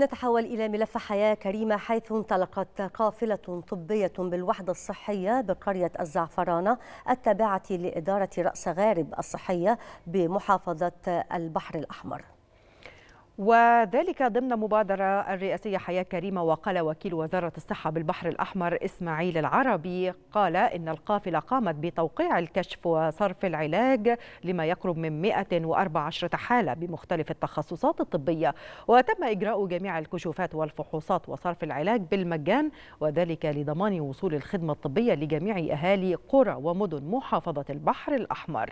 نتحول إلى ملف حياة كريمة حيث انطلقت قافلة طبية بالوحدة الصحية بقرية الزعفرانة التابعة لإدارة رأس غارب الصحية بمحافظة البحر الأحمر. وذلك ضمن مبادرة الرئاسية حياة كريمة وقال وكيل وزارة الصحة بالبحر الأحمر إسماعيل العربي قال إن القافلة قامت بتوقيع الكشف وصرف العلاج لما يقرب من 114 حالة بمختلف التخصصات الطبية. وتم إجراء جميع الكشوفات والفحوصات وصرف العلاج بالمجان وذلك لضمان وصول الخدمة الطبية لجميع أهالي قرى ومدن محافظة البحر الأحمر.